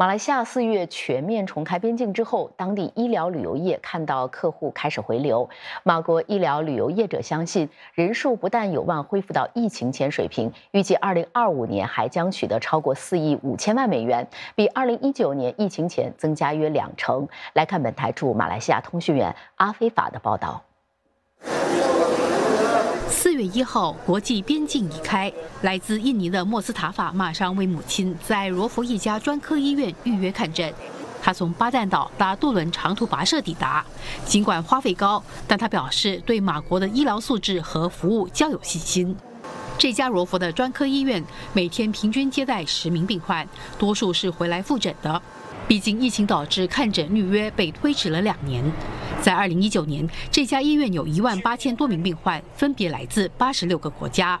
马来西亚四月全面重开边境之后，当地医疗旅游业看到客户开始回流。马国医疗旅游业者相信，人数不但有望恢复到疫情前水平，预计二零二五年还将取得超过四亿五千万美元，比二零一九年疫情前增加约两成。来看本台驻马来西亚通讯员阿非法的报道。月一号，国际边境已开。来自印尼的莫斯塔法马上为母亲在罗佛一家专科医院预约看诊。他从巴旦岛搭渡轮长途跋涉抵达，尽管花费高，但他表示对马国的医疗素质和服务较有信心。这家罗佛的专科医院每天平均接待十名病患，多数是回来复诊的。毕竟疫情导致看诊预约被推迟了两年。在二零一九年，这家医院有一万八千多名病患，分别来自八十六个国家。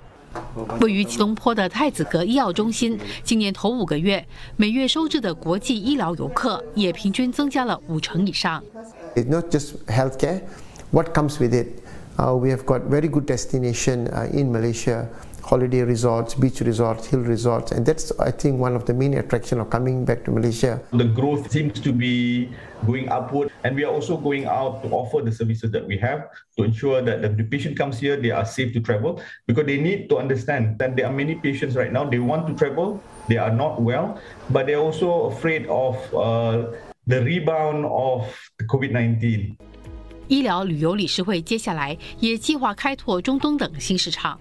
位于吉隆坡的太子阁医药中心，今年头五个月每月收治的国际医疗游客也平均增加了五成以上。It's not just healthcare. What comes with it? We have got very good destination in Malaysia. holiday resorts, beach resorts, hill resorts, and that's I think one of the main attraction of coming back to Malaysia. The growth seems to be going upward, and we are also going out to offer the services that we have to ensure that the patient comes here, they are safe to travel, because they need to understand that there are many patients right now they want to travel, they are not well, but they're also afraid of uh, the rebound of COVID-19. 医疗旅游理事会接下来也计划开拓中东等新市场。